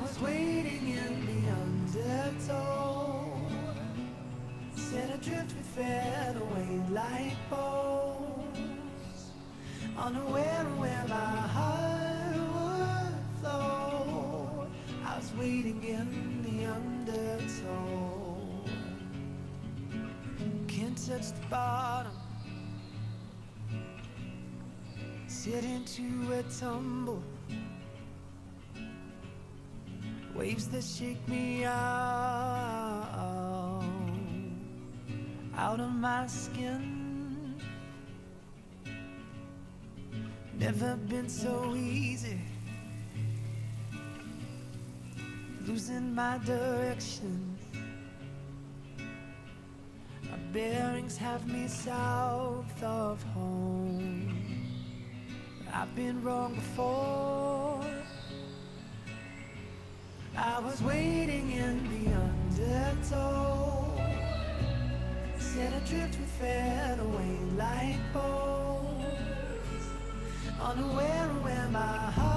was waiting in the undertow. Set adrift with fed away like bones. Unaware of where my heart would flow. I was waiting in the undertow. Can't touch the bottom. Sit into a tumble. Waves that shake me out, out of my skin. Never been so easy. Losing my direction. My bearings have me south of home. I've been wrong before. I was waiting in the undertow. Set adrift with fed away like bones. Unaware of where my heart